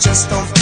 just don't